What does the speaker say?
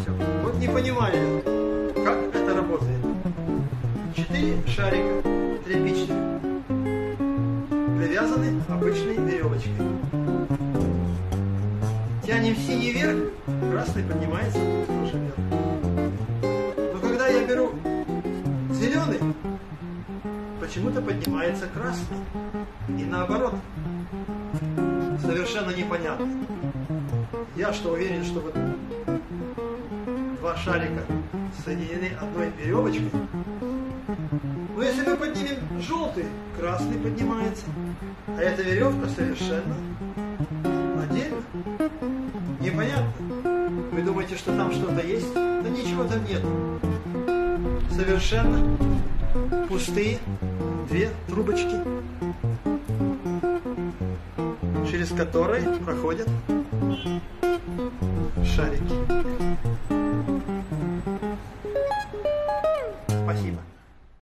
Все. Вот не понимаю, как это работает. Четыре шарика тряпичных привязаны обычной веревочкой. Тянем синий вверх, красный поднимается тоже вверх. Но когда я беру зеленый, почему-то поднимается красный. И наоборот. Совершенно непонятно. Я что уверен, что вот два шарика соединены одной веревочкой. Но если мы поднимем желтый, красный поднимается. А эта веревка совершенно отдельно. Непонятно. Вы думаете, что там что-то есть? Да ничего там нет. Совершенно пустые две трубочки, через которые проходят шарики. Спасибо.